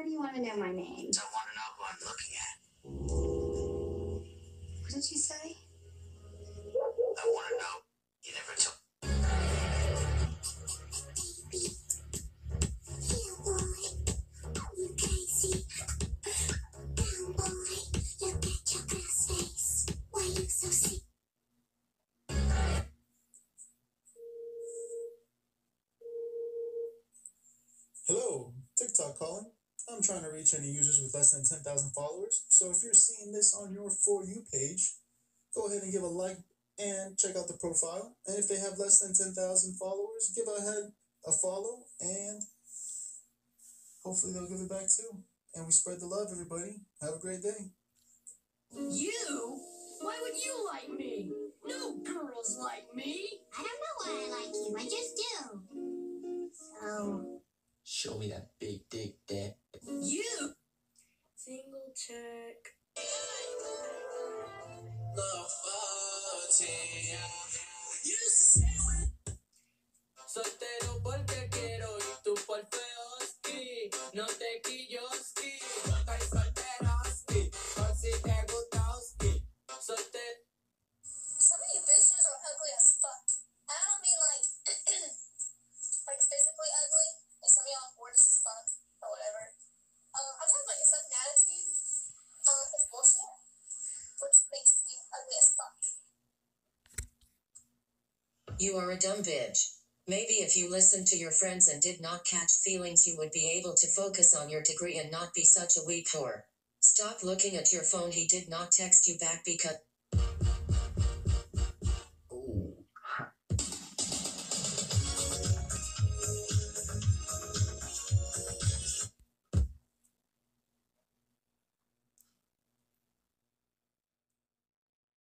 Why do you want to know my name? I want to know who I'm looking at. What did you say? I want to know. You never told. Hello, TikTok calling. I'm trying to reach any users with less than 10,000 followers. So if you're seeing this on your For You page, go ahead and give a like and check out the profile. And if they have less than 10,000 followers, give ahead a follow and hopefully they'll give it back too. And we spread the love, everybody. Have a great day. You? Why would you like me? No girls like me. Show me that big dick, dad. You? Single check. Soltero porque quiero y tú por feoski. No te quilloski. You as. You are a dumb bitch. Maybe if you listened to your friends and did not catch feelings, you would be able to focus on your degree and not be such a weak whore. Stop looking at your phone. He did not text you back because.